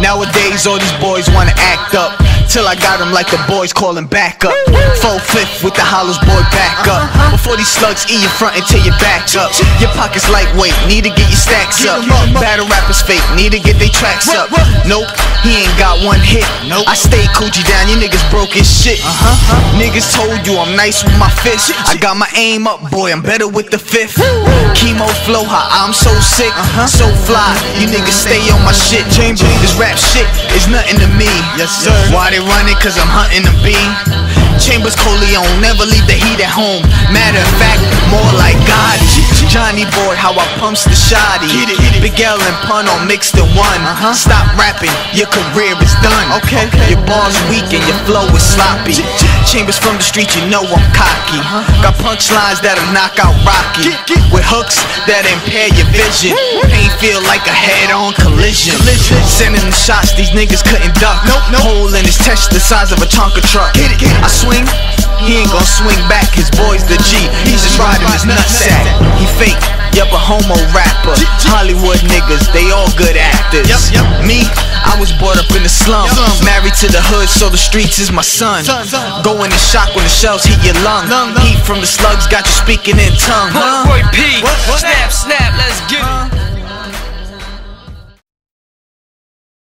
Nowadays, all these boys wanna act up. Till I got them like the boys calling back up. Full fifth with the hollows boy back up. Before these slugs eat your front until your back up. Your pockets lightweight, need to get your stacks up. Battle rappers fake, need to get their tracks up. Nope, he ain't got one hit. Nope. I stay coochie down, you niggas broke as shit. Niggas told you I'm nice with my fist. I got my aim up, boy, I'm better with the fifth. Chemo flow hot, I'm so sick, so fly. You niggas stay on my shit. This rap shit is nothing to me. Yes, sir. Why they running? Cause I'm hunting a bee. Chambers Corleone, never leave the heat at home. Matter of fact, more like Gotti. Johnny boy, how I pumps the shoddy. Big L and pun on mixed in one. Uh-huh. Stop rapping, your career is done. Okay. Your bars weak and your flow is sloppy. Chambers from the street, you know I'm cocky. Uh-huh. Got punchlines that'll knock out Rocky. With hooks that impair your vision. Pain feel like a head-on collision. Sending the shots these niggas couldn't duck. Hole in his chest the size of a Tonka truck. Get it, get it. I swing, he ain't gon' swing back. His boy's the G. He's just riding his nutsack. He fake. Yup, a homo rapper. Hollywood niggas, they all good actors. Me, I was brought up in the slum. Slum. Married to the hood, so the streets is my son. Going in shock when the shells hit your lung. Heat from the slugs got you speaking in tongue. Roy